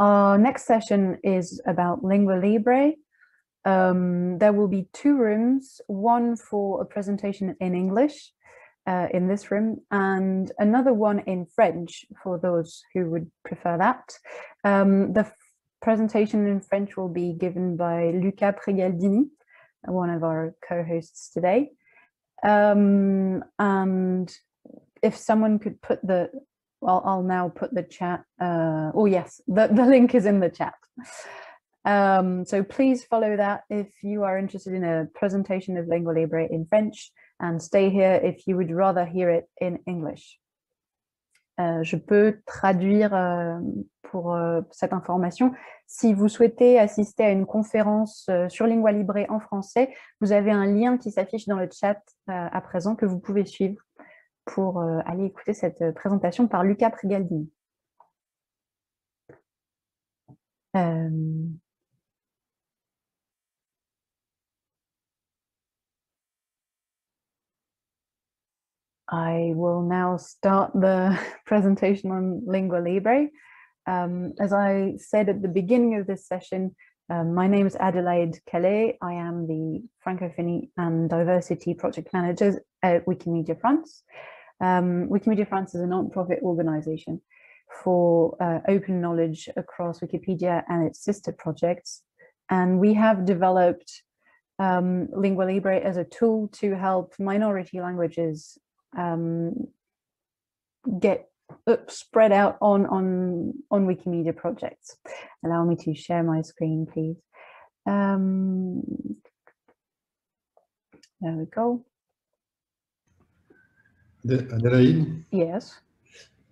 Our next session is about Lingua Libre. Um, there will be two rooms, one for a presentation in English uh, in this room and another one in French for those who would prefer that. Um, the presentation in French will be given by Luca Pregaldini, one of our co-hosts today. Um, and if someone could put the well, I'll now put the chat. Uh, oh, yes, the, the link is in the chat. Um, so please follow that if you are interested in a presentation of Lingua Libre in French and stay here if you would rather hear it in English. Euh, je peux traduire euh, pour euh, cette information. Si vous souhaitez assister à une conférence euh, sur Lingua Libre en français, vous avez un lien qui s'affiche dans le chat euh, à présent que vous pouvez suivre pour euh, aller écouter cette euh, présentation par Luca Prigaldini. Euh, I will now start the presentation on Lingua Libre. Um, as I said at the beginning of this session, um, my name is Adelaide Calais. I am the Francophonie and Diversity Project Manager at Wikimedia France. Um, Wikimedia France is a non-profit organization for uh, open knowledge across Wikipedia and its sister projects. And we have developed um, Lingua Libre as a tool to help minority languages um, get spread out on, on, on Wikimedia projects. Allow me to share my screen, please. Um, there we go. Adelaide? Yes.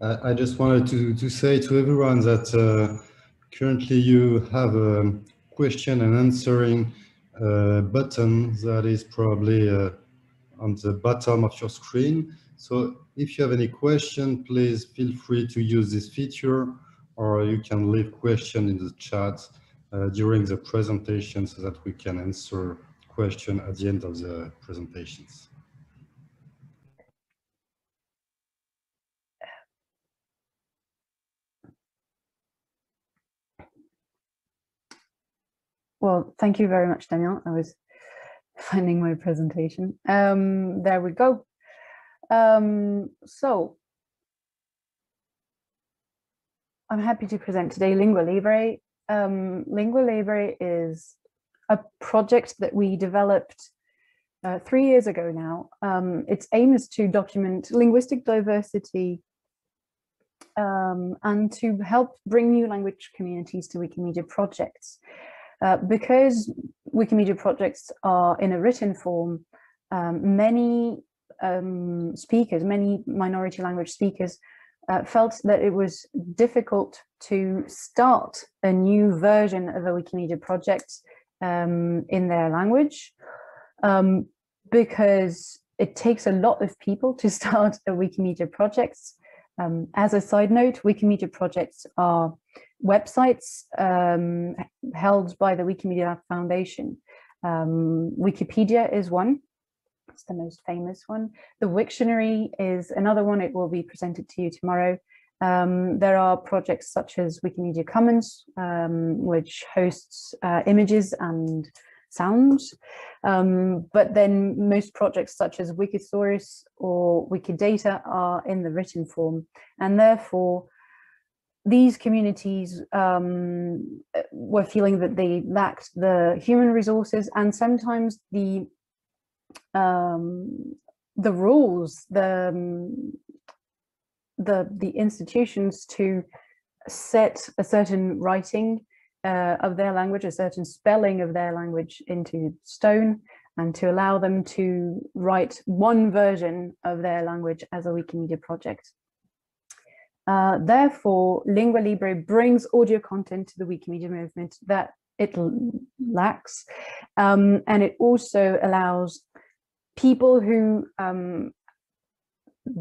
I just wanted to, to say to everyone that uh, currently you have a question and answering uh, button that is probably uh, on the bottom of your screen. So if you have any question, please feel free to use this feature or you can leave question in the chat uh, during the presentation so that we can answer question at the end of the presentations. Well, thank you very much, Daniel. I was finding my presentation. Um, there we go. Um, so I'm happy to present today Lingua Libre. Um, Lingua Libre is a project that we developed uh, three years ago now. Um, its aim is to document linguistic diversity um, and to help bring new language communities to Wikimedia projects. Uh, because Wikimedia projects are in a written form, um, many um, speakers, many minority language speakers uh, felt that it was difficult to start a new version of a Wikimedia project um, in their language um, because it takes a lot of people to start a Wikimedia project. Um, as a side note, Wikimedia projects are websites um, held by the Wikimedia Foundation. Um, Wikipedia is one, it's the most famous one. The Wiktionary is another one, it will be presented to you tomorrow. Um, there are projects such as Wikimedia Commons, um, which hosts uh, images and sounds. Um, but then most projects such as Wikisource or Wikidata are in the written form. And therefore, these communities um, were feeling that they lacked the human resources and sometimes the um, the rules, the, um, the the institutions to set a certain writing uh, of their language, a certain spelling of their language into stone, and to allow them to write one version of their language as a Wikimedia project. Uh, therefore, Lingua Libre brings audio content to the Wikimedia movement that it lacks. Um, and it also allows people who um,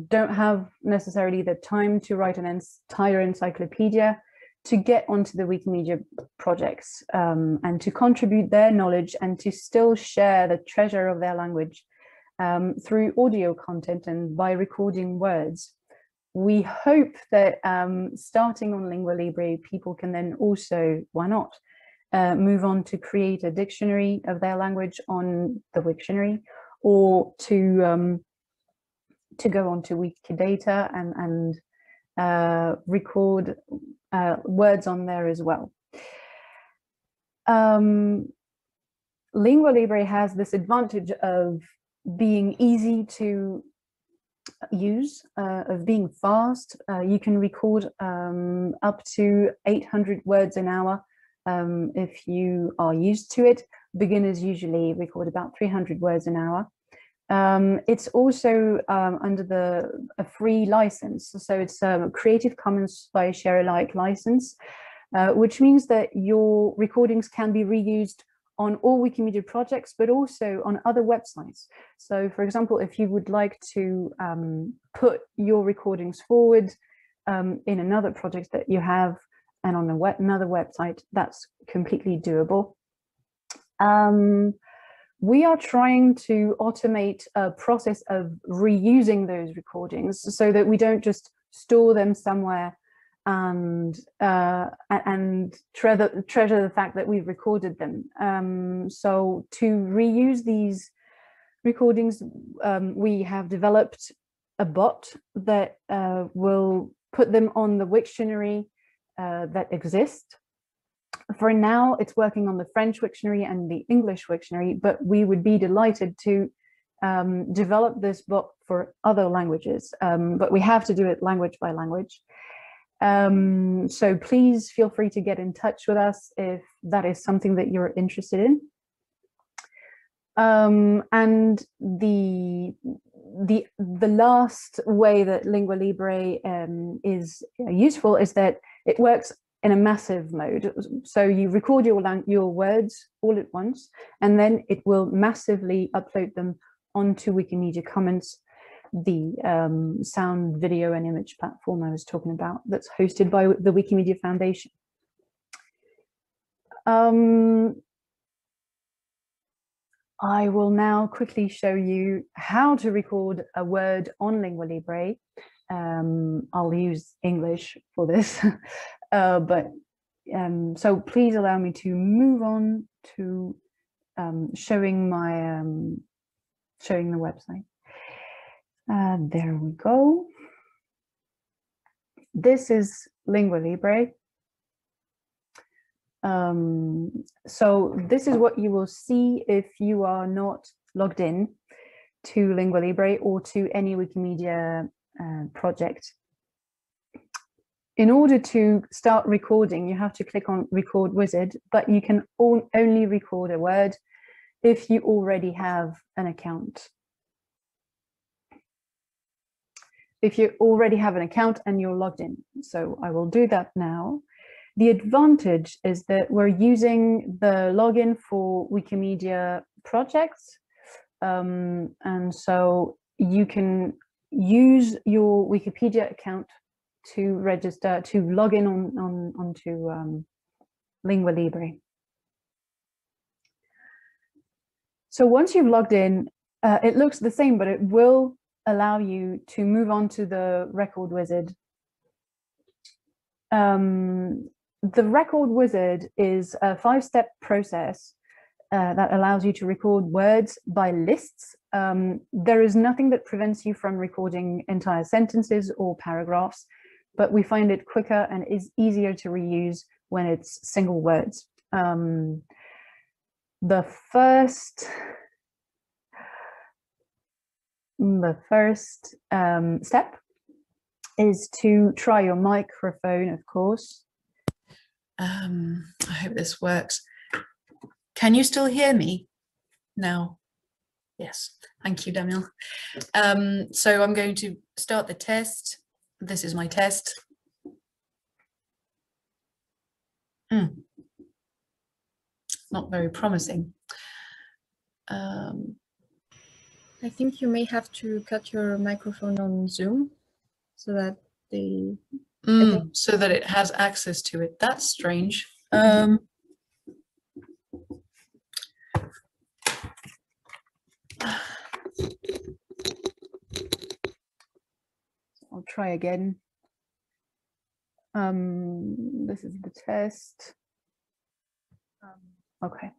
don't have necessarily the time to write an entire encyclopedia to get onto the Wikimedia projects um, and to contribute their knowledge and to still share the treasure of their language um, through audio content and by recording words we hope that um, starting on Lingua Libre, people can then also, why not, uh, move on to create a dictionary of their language on the Wiktionary or to um, to go on to Wikidata and, and uh, record uh, words on there as well. Um, Lingua Libre has this advantage of being easy to use, uh, of being fast. Uh, you can record um, up to 800 words an hour um, if you are used to it. Beginners usually record about 300 words an hour. Um, it's also um, under the a free license, so it's a Creative Commons by share alike license, uh, which means that your recordings can be reused on all Wikimedia projects, but also on other websites. So for example, if you would like to um, put your recordings forward um, in another project that you have and on web another website, that's completely doable. Um, we are trying to automate a process of reusing those recordings so that we don't just store them somewhere and uh, and treasure, treasure the fact that we've recorded them. Um, so to reuse these recordings, um, we have developed a bot that uh, will put them on the Wiktionary uh, that exist for now, it's working on the French Wiktionary and the English Wiktionary, but we would be delighted to um, develop this bot for other languages, um, but we have to do it language by language. Um, so please feel free to get in touch with us if that is something that you're interested in. Um, and the the the last way that Lingua Libre um, is useful is that it works in a massive mode. So you record your, your words all at once, and then it will massively upload them onto Wikimedia Commons, the um, sound, video, and image platform I was talking about that's hosted by the Wikimedia Foundation. Um, I will now quickly show you how to record a word on Lingua Libre. Um, I'll use English for this. Uh, but um, so please allow me to move on to um, showing my um, showing the website. Uh, there we go. This is Lingua Libre. Um, so this is what you will see if you are not logged in to Lingua Libre or to any Wikimedia uh, project in order to start recording, you have to click on record wizard, but you can only record a word if you already have an account. If you already have an account and you're logged in. So I will do that now. The advantage is that we're using the login for Wikimedia projects. Um, and so you can use your Wikipedia account to register, to log in on, on onto um, Lingua Libre. So once you've logged in, uh, it looks the same, but it will allow you to move on to the record wizard. Um, the record wizard is a five-step process uh, that allows you to record words by lists. Um, there is nothing that prevents you from recording entire sentences or paragraphs but we find it quicker and is easier to reuse when it's single words. Um, the first the first um, step is to try your microphone, of course. Um, I hope this works. Can you still hear me now? Yes, thank you, Daniel. Um, so I'm going to start the test this is my test. Mm. Not very promising. Um, I think you may have to cut your microphone on Zoom so that they... Mm, so that it has access to it. That's strange. Um, I'll try again. Um, this is the test. Um, okay.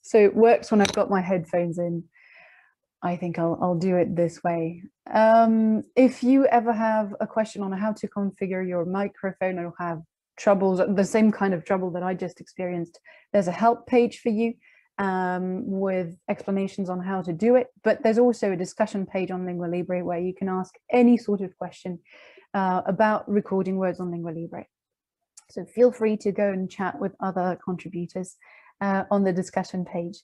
So it works when I've got my headphones in. I think I'll, I'll do it this way. Um, if you ever have a question on how to configure your microphone or have troubles, the same kind of trouble that I just experienced, there's a help page for you um, with explanations on how to do it. But there's also a discussion page on Lingua Libre where you can ask any sort of question uh, about recording words on Lingua Libre. So feel free to go and chat with other contributors uh, on the discussion page.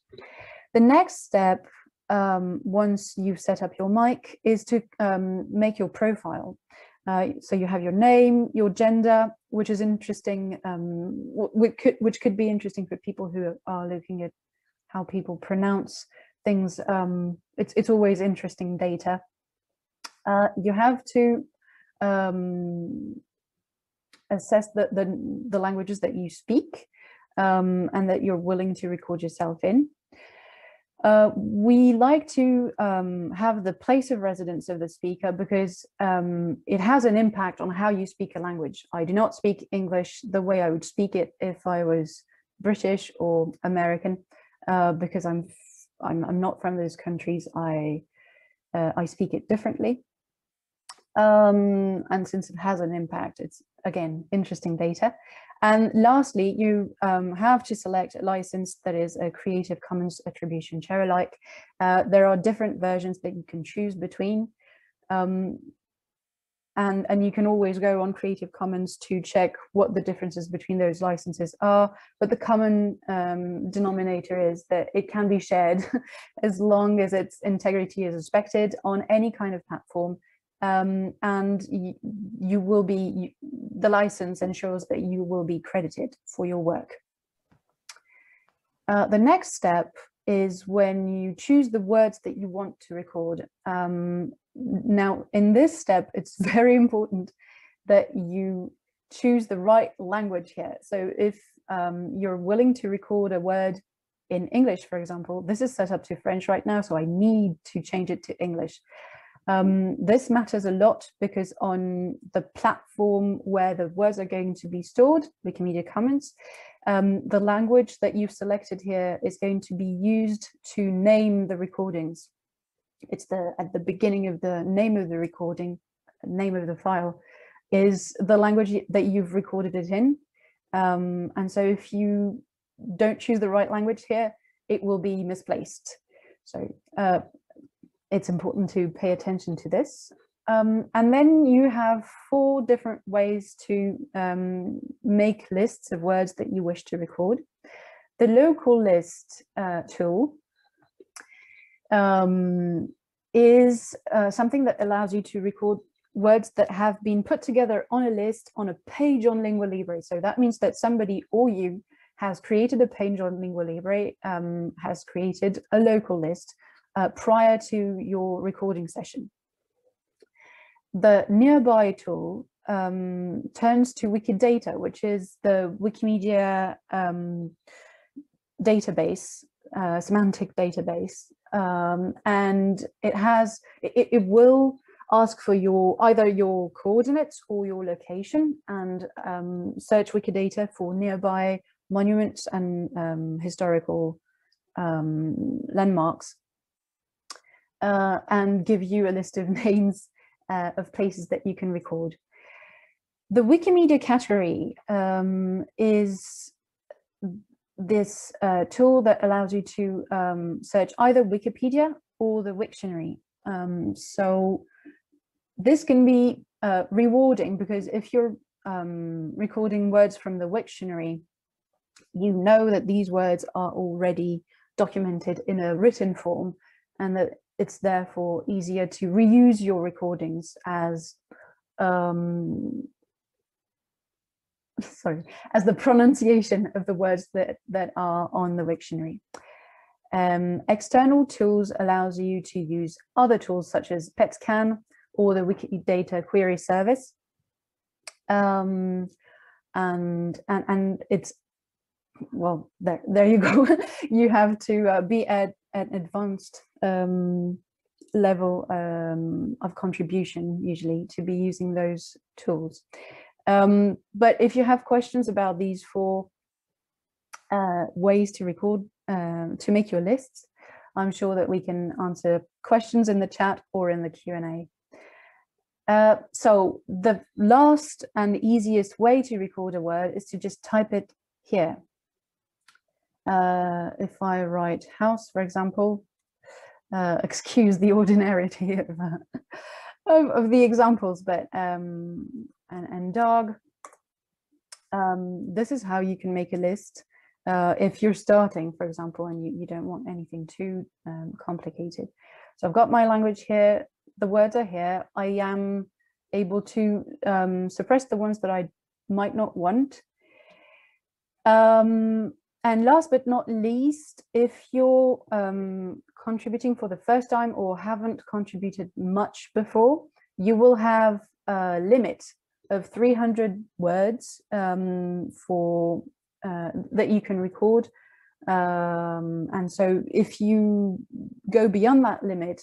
The next step, um, once you've set up your mic, is to um, make your profile. Uh, so you have your name, your gender, which is interesting, um, which, could, which could be interesting for people who are looking at how people pronounce things. Um, it's, it's always interesting data. Uh, you have to um, assess the, the, the, languages that you speak um, and that you're willing to record yourself in. Uh, we like to um, have the place of residence of the speaker because um, it has an impact on how you speak a language. I do not speak English the way I would speak it if I was British or American uh, because I'm, I'm, I'm not from those countries. I uh, I speak it differently. Um, and since it has an impact, it's again interesting data. And lastly, you um, have to select a license that is a Creative Commons attribution share alike. Uh, there are different versions that you can choose between. Um, and, and you can always go on Creative Commons to check what the differences between those licenses are. But the common um, denominator is that it can be shared as long as its integrity is respected on any kind of platform um, and you will be, the license ensures that you will be credited for your work. Uh, the next step is when you choose the words that you want to record. Um, now, in this step, it's very important that you choose the right language here. So if um, you're willing to record a word in English, for example, this is set up to French right now, so I need to change it to English. Um, this matters a lot because on the platform where the words are going to be stored, Wikimedia Commons, um, the language that you've selected here is going to be used to name the recordings. It's the at the beginning of the name of the recording, name of the file, is the language that you've recorded it in. Um, and so if you don't choose the right language here, it will be misplaced. So uh, it's important to pay attention to this. Um, and then you have four different ways to um, make lists of words that you wish to record. The local list uh, tool um, is uh, something that allows you to record words that have been put together on a list on a page on Lingua Libre. So that means that somebody or you has created a page on Lingua Libre, um, has created a local list uh, prior to your recording session. The nearby tool um, turns to Wikidata, which is the Wikimedia um, database, uh, semantic database, um, and it has, it, it, will ask for your either your coordinates or your location and um, search Wikidata for nearby monuments and um, historical um, landmarks uh, and give you a list of names uh, of places that you can record. The Wikimedia category um, is this uh, tool that allows you to um, search either Wikipedia or the Wiktionary. Um, so this can be uh, rewarding because if you're um, recording words from the Wiktionary, you know that these words are already documented in a written form and that it's therefore easier to reuse your recordings as um, sorry, as the pronunciation of the words that, that are on the Wiktionary. Um, external tools allows you to use other tools such as PetScan or the Wikidata query service. Um, and, and, and it's, well, there, there you go. you have to uh, be at an advanced um, level um, of contribution usually to be using those tools. Um, but if you have questions about these four uh, ways to record, uh, to make your lists, I'm sure that we can answer questions in the chat or in the Q&A. Uh, so the last and easiest way to record a word is to just type it here. Uh, if I write house, for example, uh, excuse the ordinarity of, uh, of, of, the examples, but um, and, and dog. Um, this is how you can make a list uh, if you're starting, for example, and you, you don't want anything too um, complicated. So I've got my language here, the words are here. I am able to um, suppress the ones that I might not want. Um, and last but not least, if you're um, contributing for the first time or haven't contributed much before, you will have a limit of 300 words um, for uh, that you can record. Um, and so if you go beyond that limit,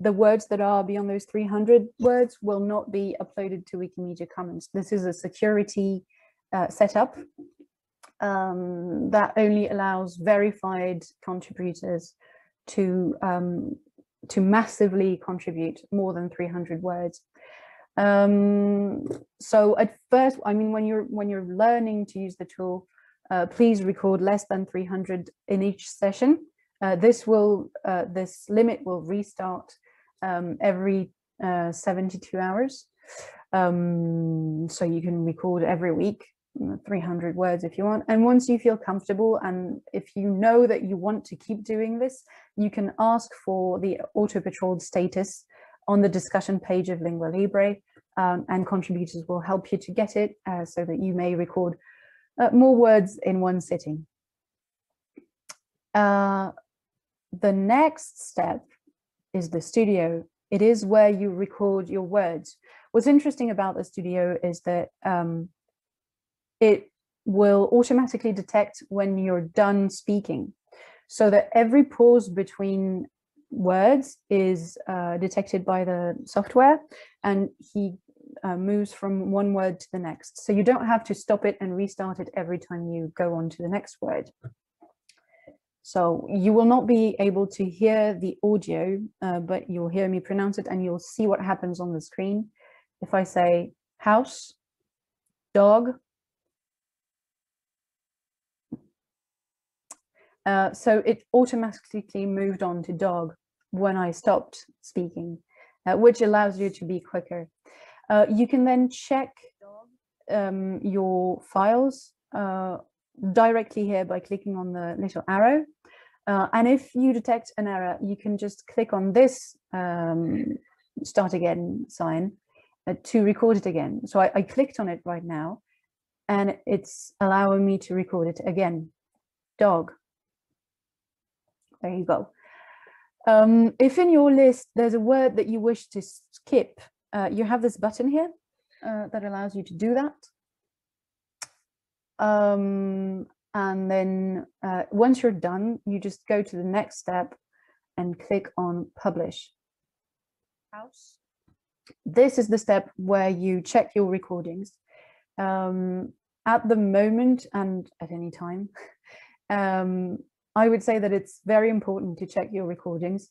the words that are beyond those 300 words will not be uploaded to Wikimedia Commons. This is a security uh, setup um, that only allows verified contributors to um, to massively contribute more than 300 words. Um, so at first, I mean, when you're when you're learning to use the tool, uh, please record less than 300 in each session. Uh, this will uh, this limit will restart um, every uh, 72 hours. Um, so you can record every week 300 words if you want. And once you feel comfortable and if you know that you want to keep doing this, you can ask for the auto patrolled status on the discussion page of Lingua Libre um, and contributors will help you to get it uh, so that you may record uh, more words in one sitting. Uh, the next step is the studio. It is where you record your words. What's interesting about the studio is that um, it will automatically detect when you're done speaking so that every pause between words is uh, detected by the software and he uh, moves from one word to the next. So you don't have to stop it and restart it every time you go on to the next word. So you will not be able to hear the audio, uh, but you'll hear me pronounce it and you'll see what happens on the screen. If I say house, dog, Uh, so it automatically moved on to dog when I stopped speaking, uh, which allows you to be quicker. Uh, you can then check um, your files uh, directly here by clicking on the little arrow. Uh, and if you detect an error, you can just click on this um, start again sign to record it again. So I, I clicked on it right now and it's allowing me to record it again. Dog. There you go. Um, if in your list there's a word that you wish to skip, uh, you have this button here uh, that allows you to do that. Um, and then uh, once you're done, you just go to the next step and click on publish. House. This is the step where you check your recordings. Um, at the moment and at any time, um, I would say that it's very important to check your recordings.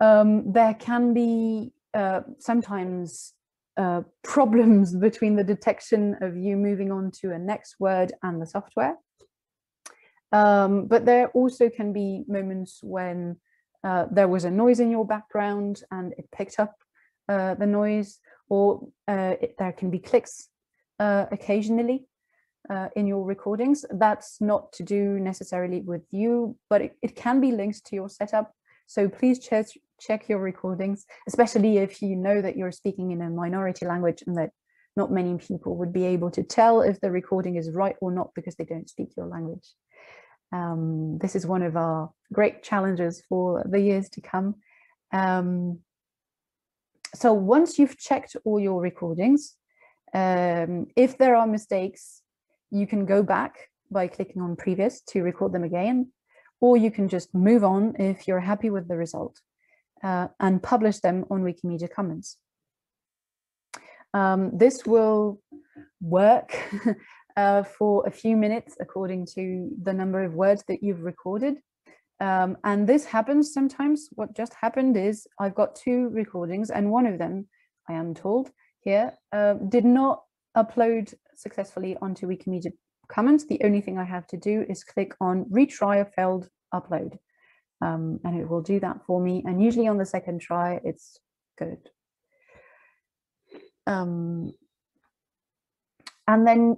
Um, there can be uh, sometimes uh, problems between the detection of you moving on to a next word and the software. Um, but there also can be moments when uh, there was a noise in your background and it picked up uh, the noise or uh, it, there can be clicks uh, occasionally uh, in your recordings. That's not to do necessarily with you, but it, it can be linked to your setup. So please check, check your recordings, especially if you know that you're speaking in a minority language and that not many people would be able to tell if the recording is right or not because they don't speak your language. Um, this is one of our great challenges for the years to come. Um, so once you've checked all your recordings, um, if there are mistakes, you can go back by clicking on previous to record them again, or you can just move on if you're happy with the result. uh, and publish them on Wikimedia Commons. Um, this will work uh, for a few minutes according to the number of words that you've recorded. Um, and this happens sometimes. What just happened is I've got two recordings and one of them, I am told here, uh, did not upload successfully onto Wikimedia Commons. The only thing I have to do is click on retry a failed upload um, and it will do that for me. And usually on the second try, it's good. Um, and then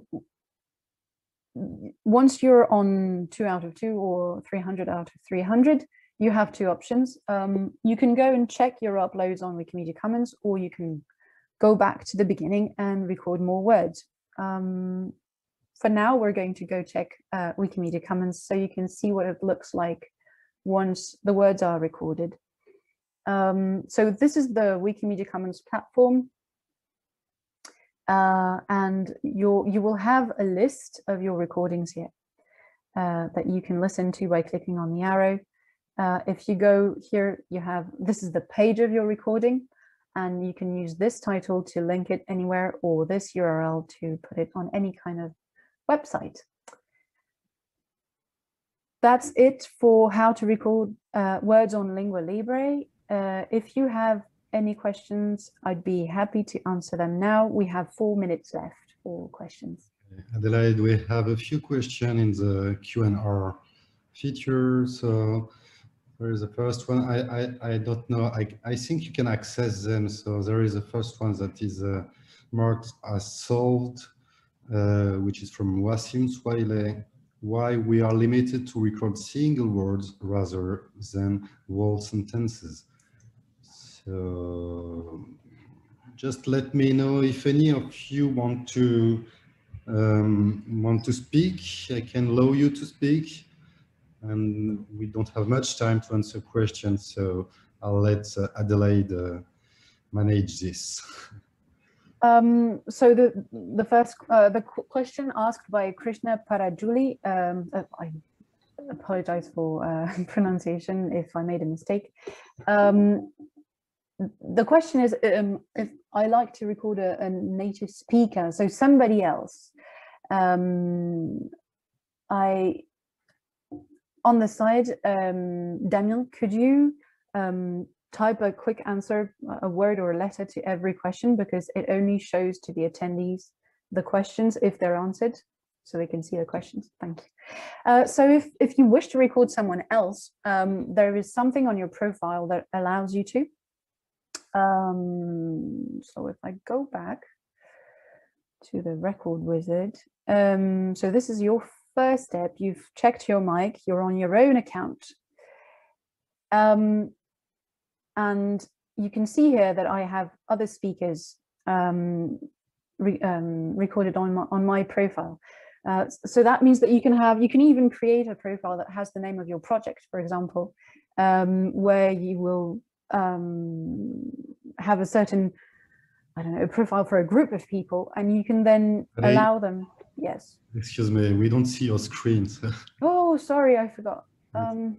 once you're on two out of two or 300 out of 300, you have two options. Um, you can go and check your uploads on Wikimedia Commons, or you can go back to the beginning and record more words. Um, for now, we're going to go check uh, Wikimedia Commons so you can see what it looks like once the words are recorded. Um, so this is the Wikimedia Commons platform. Uh, and you you will have a list of your recordings here uh, that you can listen to by clicking on the arrow. Uh, if you go here, you have, this is the page of your recording, and you can use this title to link it anywhere or this URL to put it on any kind of website. That's it for how to record uh, words on Lingua Libre. Uh, if you have any questions, I'd be happy to answer them now. We have four minutes left for questions. Adelaide, we have a few questions in the Q&R feature. So there is the first one. I, I, I don't know. I, I think you can access them. So there is the first one that is uh, marked as solved, uh, which is from Wasim Swahili. Why we are limited to record single words rather than whole sentences. So just let me know if any of you want to um, want to speak. I can allow you to speak. And we don't have much time to answer questions, so I'll let uh, Adelaide uh, manage this. Um, so the the first uh, the question asked by Krishna Parajuli, um, uh, I apologize for uh, pronunciation if I made a mistake. Um, the question is um, if I like to record a, a native speaker, so somebody else. Um, I on the side, um, Damien, could you um, type a quick answer, a word or a letter to every question because it only shows to the attendees the questions if they're answered so they can see the questions. Thank you. Uh, so if, if you wish to record someone else, um, there is something on your profile that allows you to. Um, so if I go back to the record wizard, um, so this is your first step. You've checked your mic, you're on your own account. Um, and you can see here that I have other speakers um, re, um, recorded on my, on my profile. Uh, so that means that you can have, you can even create a profile that has the name of your project, for example, um, where you will um, have a certain, I don't know, a profile for a group of people, and you can then allow them. Yes. Excuse me, we don't see your screens. Oh, sorry, I forgot. Um,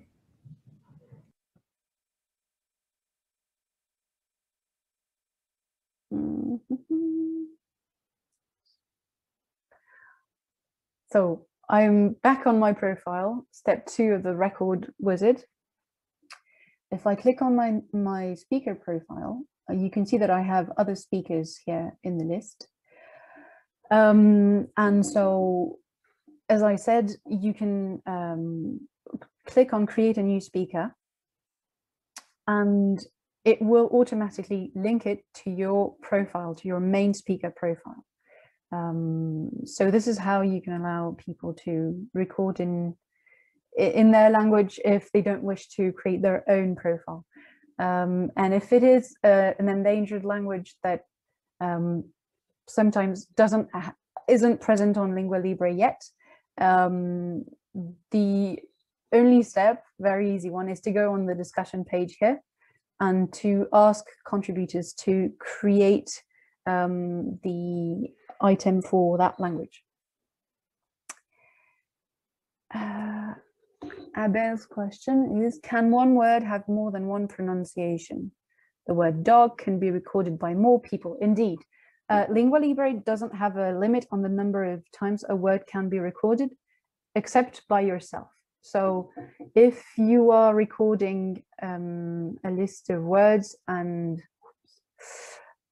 So I'm back on my profile, step two of the record wizard. If I click on my, my speaker profile, uh, you can see that I have other speakers here in the list. Um, and so, as I said, you can um, click on create a new speaker and it will automatically link it to your profile, to your main speaker profile. Um, so this is how you can allow people to record in in their language if they don't wish to create their own profile. Um, and if it is uh, an endangered language that um, sometimes doesn't isn't present on Lingua Libre yet, um, the only step, very easy one, is to go on the discussion page here and to ask contributors to create um, the item for that language. Uh, Abel's question is, can one word have more than one pronunciation? The word dog can be recorded by more people. Indeed, uh, Lingua Libre doesn't have a limit on the number of times a word can be recorded, except by yourself. So if you are recording um, a list of words and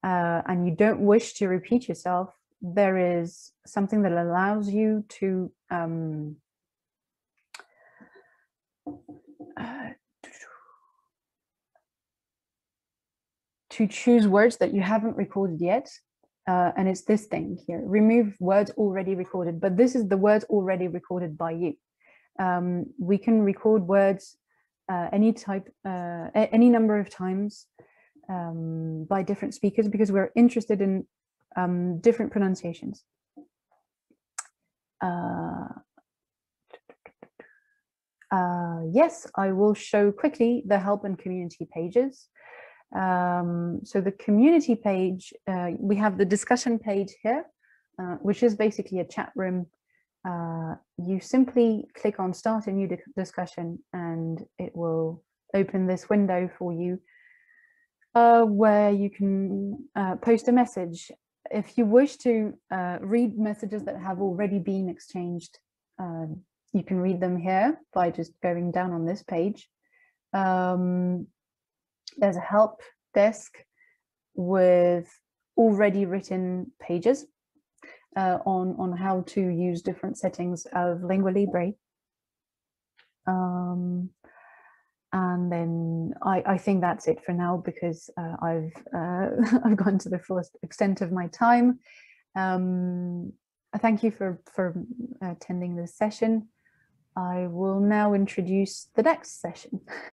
uh, and you don't wish to repeat yourself, there is something that allows you to um, uh, to choose words that you haven't recorded yet. Uh, and it's this thing here, remove words already recorded, but this is the words already recorded by you. Um, we can record words uh, any type, uh, any number of times um, by different speakers because we're interested in um, different pronunciations. Uh, uh, yes, I will show quickly the help and community pages. Um, so the community page, uh, we have the discussion page here, uh, which is basically a chat room. Uh, you simply click on start a new discussion and it will open this window for you uh, where you can uh, post a message. If you wish to uh, read messages that have already been exchanged, um, you can read them here by just going down on this page. Um, there's a help desk with already written pages uh, on, on how to use different settings of Lingua Libre. Um, and then I, I think that's it for now because uh, I've uh, I've gone to the fullest extent of my time. Um, thank you for for attending this session. I will now introduce the next session.